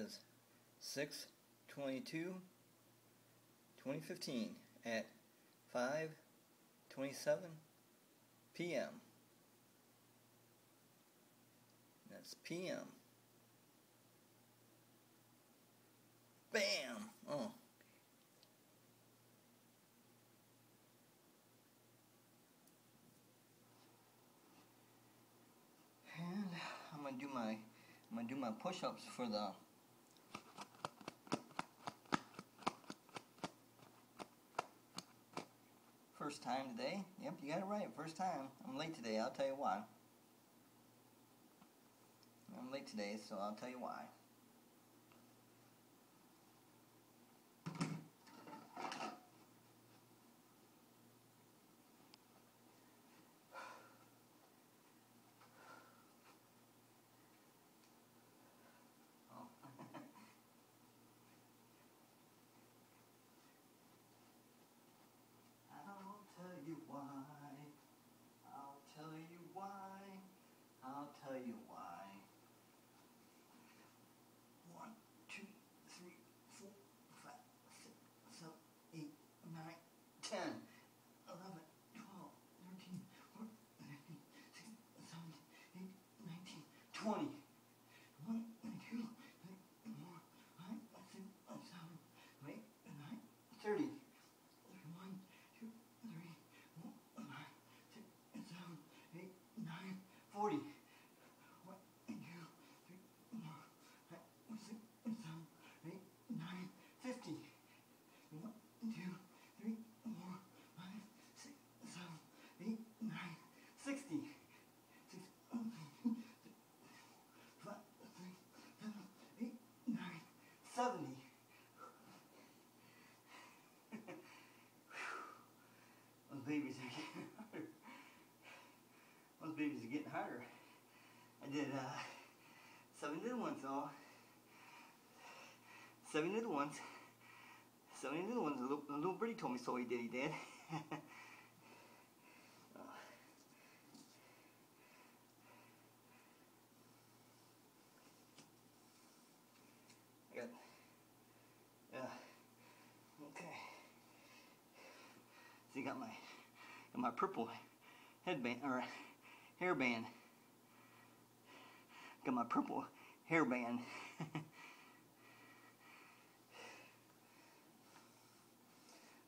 is 6 2015 at 5 27 p.m. That's p.m. Bam! Oh. And I'm gonna do my I'm gonna do my push-ups for the first time today. Yep, you got it right. First time. I'm late today. I'll tell you why. I'm late today, so I'll tell you why. 40. Are getting harder. I did uh, seven little ones though. Seven little ones. Seven little ones. Little, little birdie told me so he did, he did. Got, yeah, okay. So you got my, got my purple headband, or hairband. Got my purple hairband.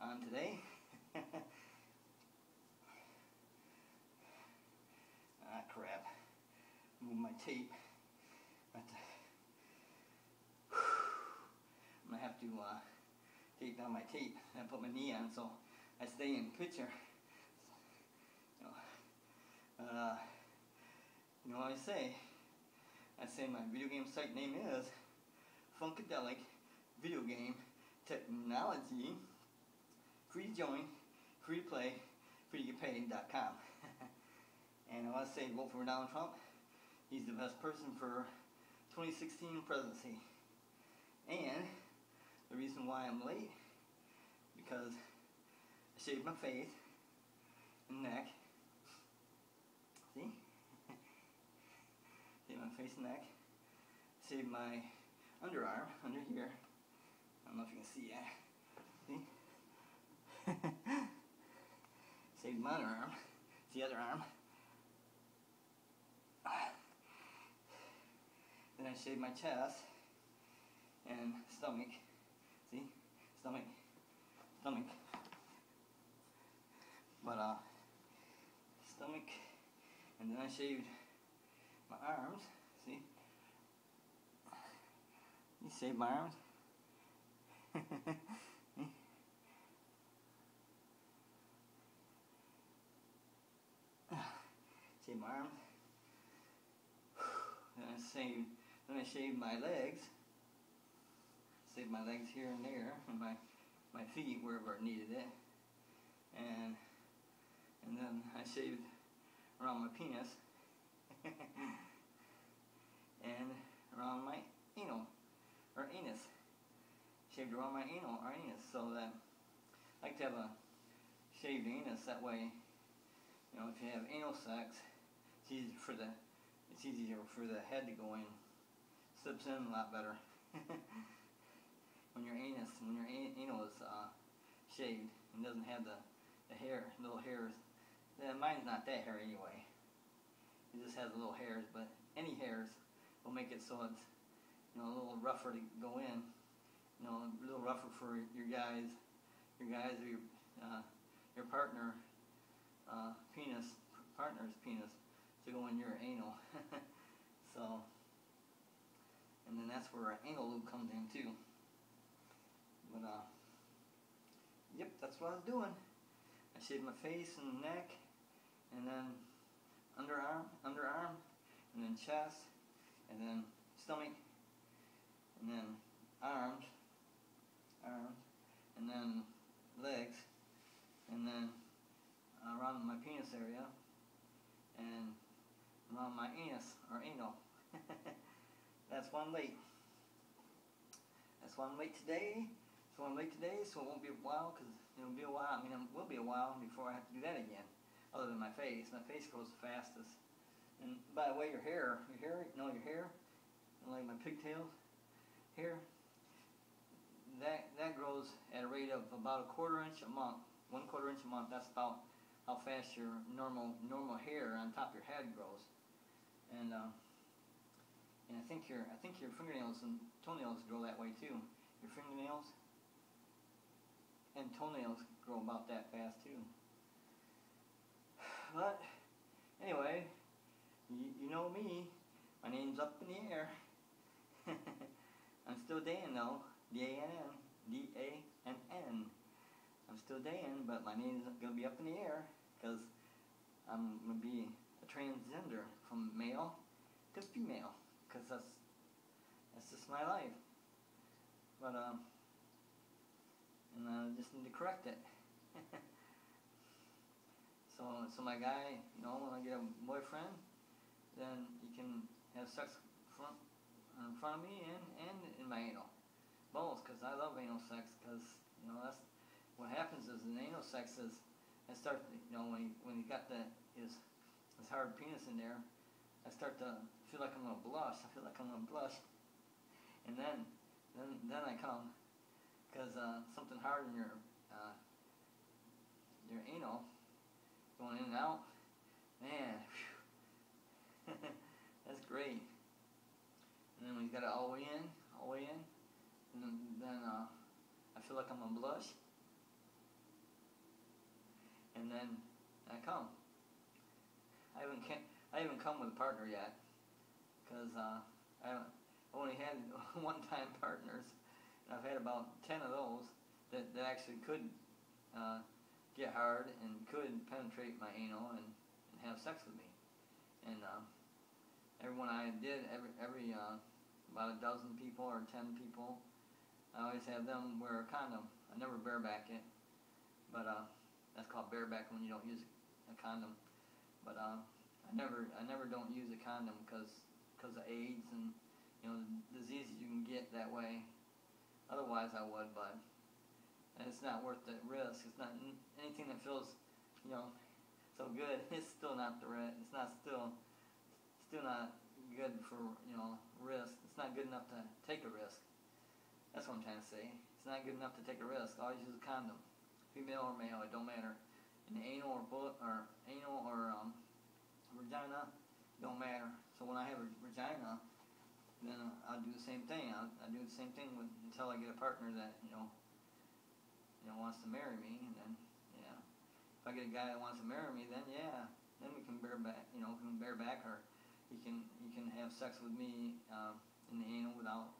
On today. ah, crap. Move my tape. I'm gonna have to uh, take down my tape and put my knee on so I stay in picture. You know, uh, you know what I say? I say my video game site name is Funkadelic Video Game Technology. Free to join, free to play, free to get paid.com. and I want to say vote for Donald Trump. He's the best person for 2016 presidency. And the reason why I'm late, because I shaved my face and neck. See? Shaved my face and neck. Shaved my underarm under here. I don't know if you can see that. See? Saved my underarm. It's the other arm. Then I shaved my chest and stomach. See? Stomach. Stomach. But, uh, stomach. And then I shaved my arms. See? You shaved my arms? Shaved my arms. Then I shaved, then I shaved my legs. Saved my legs here and there, and my my feet wherever I needed it. And and then I shaved around my penis and around my anal or anus. Shaved around my anal or anus so that I like to have a shaved anus that way you know, if you have anal sex, it's easy for the it's easier for the head to go in. Slips in a lot better. when your anus, when your an- anal is uh, shaved and doesn't have the, the hair, little hairs. Yeah, mine's not that hair anyway. It just has little hairs, but any hairs will make it so it's you know a little rougher to go in. You know, a little rougher for your guys, your guys or your uh, your partner uh, penis, partner's penis to go in your anal. so, and then that's where anal lube comes in too. But uh, yep, that's what I was doing. I shaved my face and neck, and then underarm, underarm, and then chest, and then stomach, and then arms, arms, and then legs, and then around my penis area, and around my anus or anal. That's one late. That's one late today. So I'm late today, so it won't be a while, because it'll be a while. I mean, it will be a while before I have to do that again. Other than my face, my face grows the fastest. And by the way, your hair, your hair, you know your hair, like my pigtails, hair, that that grows at a rate of about a quarter inch a month. One quarter inch a month. That's about how fast your normal normal hair on top of your head grows. And um, and I think your I think your fingernails and toenails grow that way too. Your fingernails and toenails grow about that fast too. But anyway, you, you know me. My name's up in the air. I'm still Dan though. D A N N. D A N N. I'm still Dan, but my name's gonna be up in the air because I'm gonna be a transgender from male to female because that's that's just my life. But um, and I just need to correct it. so so my guy, you know, when I get a boyfriend, then you can have sex in front of me and and in my anal, both, because I love anal sex because you know that's what happens is in anal sex is I start you know when he when he got the his his hard penis in there, I start to feel like I'm gonna blush. I feel like I'm gonna blush, and then then then I come because uh, something hard in your uh, your anal going in and out, man, that's great. You got it all the way in, all the way in, and then, uh, I feel like I'm gonna blush, and then I come. I haven't can I haven't come with a partner yet, because uh, I I only had one-time partners. And I've had about ten of those that, that actually could uh, get hard and could penetrate my anal and, and have sex with me. And uh, everyone I did, every every uh, about a dozen people or ten people, I always have them wear a condom. I never bareback it, but uh, that's called bareback when you don't use a condom. But uh, I never I never don't use a condom because because of AIDS and you know the diseases you can get that way. Otherwise, I would, but and it's not worth the risk. It's not anything that feels, you know, so good. It's still not the risk. It's not still, still not good for you know risk. It's not good enough to take a risk. That's what I'm trying to say. It's not good enough to take a risk. Always use a condom, female or male. It don't matter. The anal or bullet or anal or um, vagina, don't matter. So when I have a vagina, then I'll do the same thing. I'll, I'll do the same thing with, until I get a partner that you know, you know, wants to marry me, and then yeah, if I get a guy that wants to marry me, then yeah, then we can bear back, you know, can bear back, or he can he can have sex with me uh, in the anal without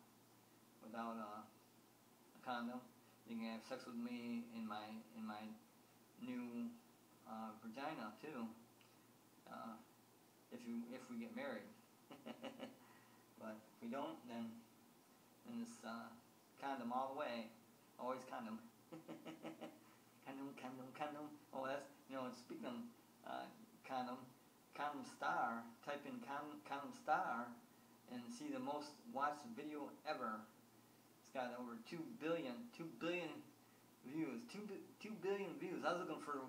without uh, a condom. You can have sex with me in my in my new uh, vagina too. Uh, if you if we get married. But if we don't, then then it's uh, condom all the way. Always condom. condom, condom, condom. Oh, that's you know. Speaking of uh, condom, condom star. Type in condom, condom star, and see the most watched video ever. It's got over two billion, two billion views. Two two billion views. I was looking for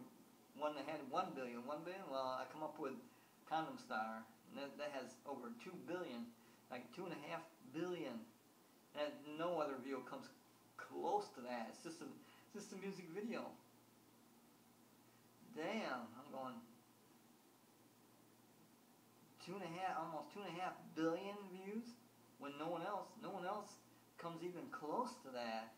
one that had one billion. One billion. Well, I come up with condom star, and that, that has over two billion like two and a half billion And no other video comes close to that. It's just a, it's just a music video. Damn, I'm going two and a half, almost two and a half billion views when no one else, no one else comes even close to that.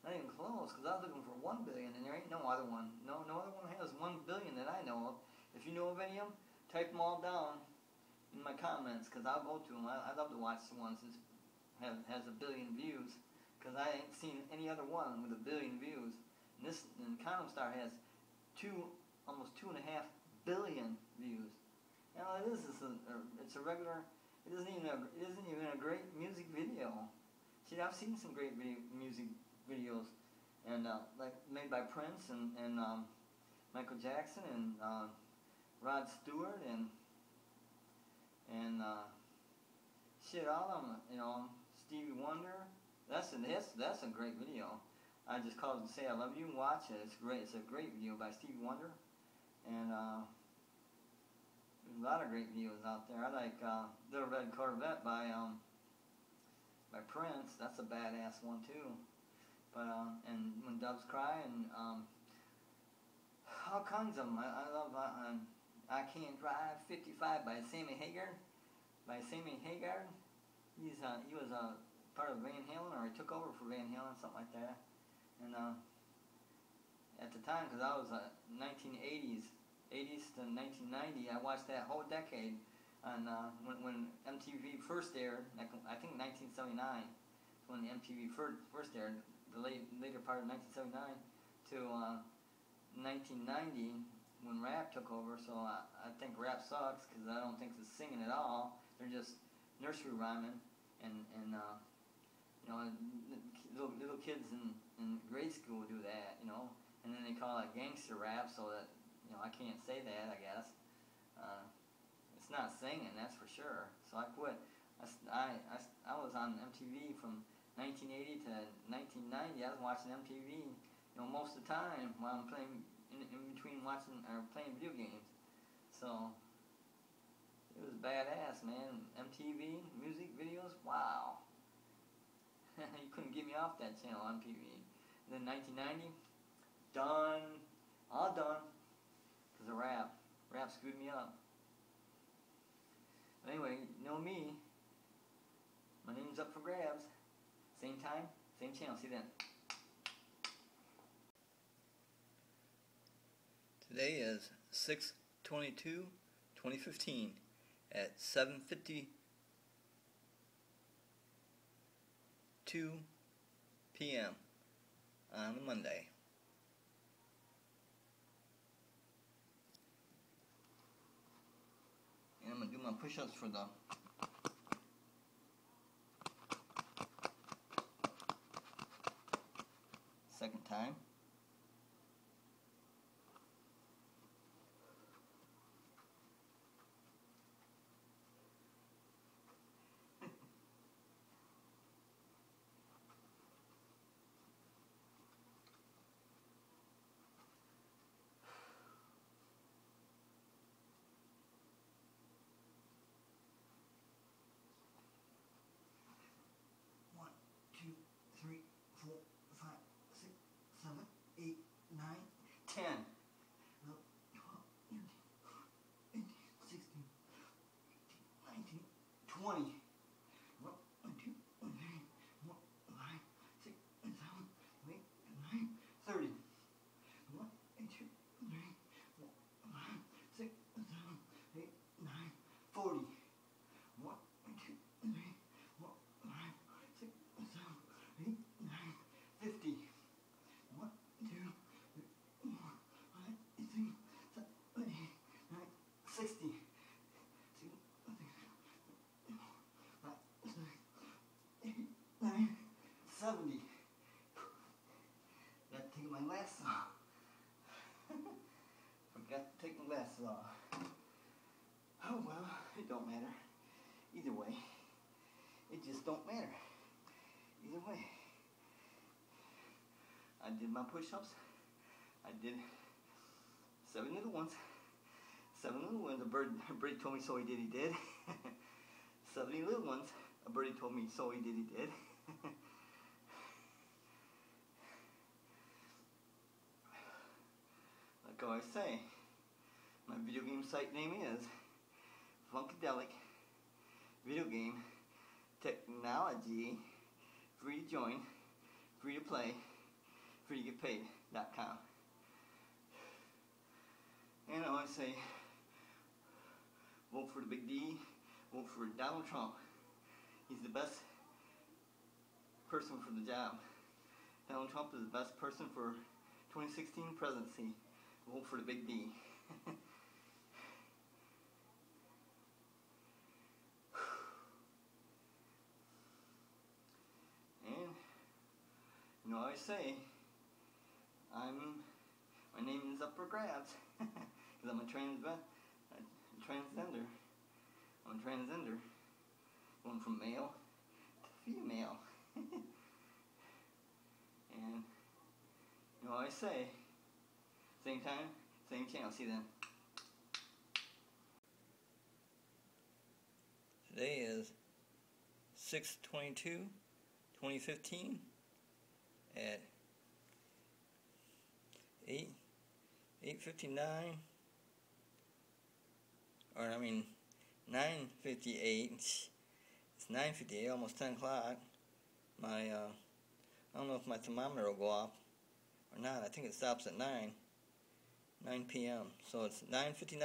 Not even close, because I was looking for one billion, and there ain't no other one. No, no other one has one billion that I know of. If you know of any of them, type them all down in my comments, because I'll go to them. I, I love to watch the ones that have has a billion views, because I ain't seen any other one with a billion views. And this, and Condom Star has two, almost two and a half billion views. Now it is, it's a, it's a regular. It isn't even a, it isn't even a great music video. See, I've seen some great video, music videos, and uh, like made by Prince and and um, Michael Jackson and uh, Rod Stewart and and uh, shit, all of them, you know, Stevie Wonder. That's a that's that's a great video. I just called to say I love you and watch it. It's great. It's a great video by Stevie Wonder, and uh, a lot of great videos out there. I like uh, Little Red Corvette by um, by Prince. That's a badass one too. But um, and when doves cry and um, all kinds of them. I, I love uh, um, I Can't Drive 55 by Sammy Hagar. By Sammy Hagar. He's uh, he was a uh, part of Van Halen or he took over for Van Halen, something like that. And uh, at the time, because I was uh, 1980s, 80s to 1990, I watched that whole decade. And uh, when, when MTV first aired, like, I think 1979, when MTV first, first aired, the late, later part of 1979 to uh, 1990 when rap took over. So I, I think rap sucks because I don't think it's singing at all. They're just nursery rhyming and and uh, you know little little kids in in grade school do that. You know, and then they call it gangster rap so that you know I can't say that. I guess uh, it's not singing, that's for sure. So I quit. I, I, I, was on MTV from 1980 to 1990, I was watching MTV, you know, most of the time while I'm playing, in, in between watching or playing video games. So, it was badass, man. MTV, music videos, wow. you couldn't get me off that channel on TV. And then 1990, done, all done, because of rap. Rap screwed me up. But anyway, you know me. My name's up for grabs. Same time, same channel. See you then. Today is 6 22 2015 at 7.52 p.m. on Monday. I'm to do my push-ups for the second time. Glasses off. Forgot to take my glasses off. Oh well, it don't matter. Either way, it just don't matter. Either way. I did my push-ups. I did seven little ones. Seven little ones. A bird, a bird told me so he did, he did. seven little ones. A birdie told me so he did, he did. like I say, my video game site name is Funkadelic Video Game Technology Free to join, free to play, free to get paid.com. And I always say, vote for the big D, vote for Donald Trump. He's the best person for the job. Donald Trump is the best person for 2016 presidency. Vote for the big D. and you know, I say, I'm my name is up for grabs because I'm a trans uh, a transgender. I'm a transgender, going from male to female. and you know, I say, same time, same channel. See you then. Today is 622 2015 at 8 859 or I mean 958 it's 958 almost 10 o'clock. My uh, I don't know if my thermometer will go off or not. I think it stops at 9 9 p.m. so it's 9:59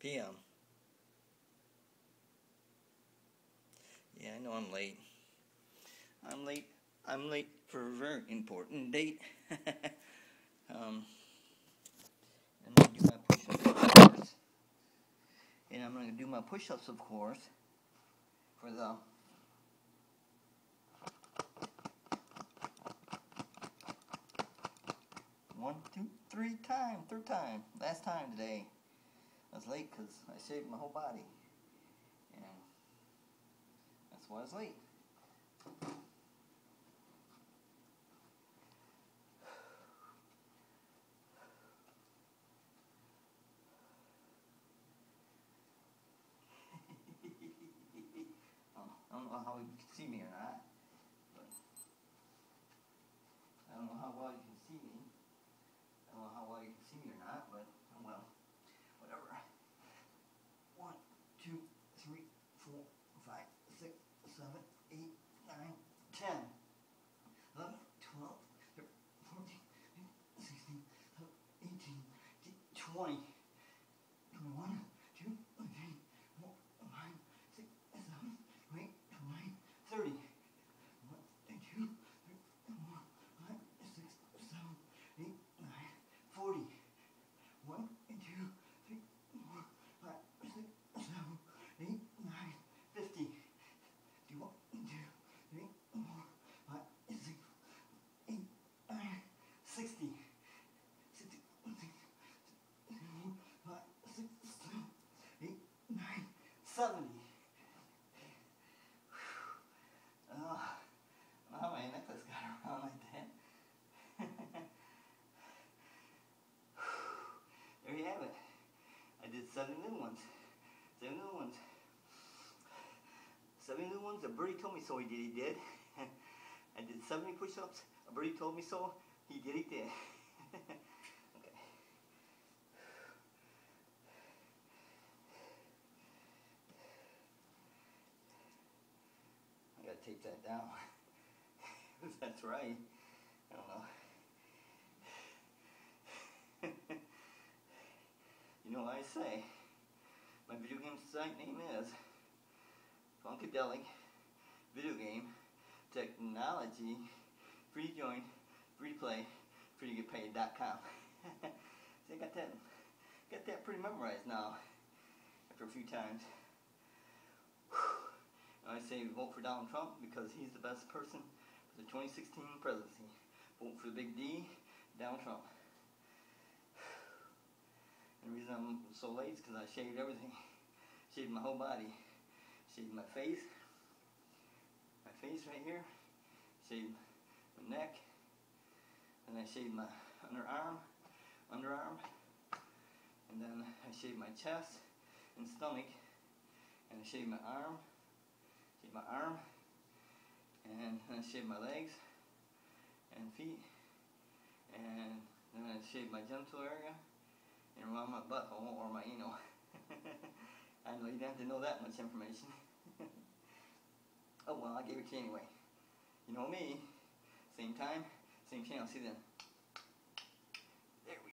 p.m. Yeah, I know I'm late. I'm late. I'm late for a very important date. um, and I'm gonna do my push-ups, of course. And I'm gonna do my push-ups, of course, for the one, two, three time, third time, last time today. I was late because I shaved my whole body, and that's why I was late. Oh, I don't know how you can see me or not, but I don't know how well you can see me. 20. Seventy. Oh, now my necklace got around like that. there you have it. I did seven new ones. Seven new ones. Seven new ones. A birdie told me so. He did. He did. I did 70 push-ups. A birdie told me so. He did. He did. okay. I gotta tape that That's right. I don't know. you know what I say? My video game site name is Funkadelic Video Game Technology Free join, free play, free to get paid.com. See, I got that, got that pretty memorized now after a few times. I say vote for Donald Trump because he's the best person for the 2016 presidency. Vote for the big D, Donald Trump. And the reason I'm so late is because I shaved everything. Shaved my whole body. Shaved my face. My face right here. Shaved my neck. And I shaved my underarm. Underarm. And then I shaved my chest and stomach. And I shaved my arm. My arm. And then I shave my legs and feet, and then I shave my genital area and around my butthole or my anal. I know you didn't have to know that much information. oh well, I gave it to you anyway. You know me. Same time, same channel. See you then.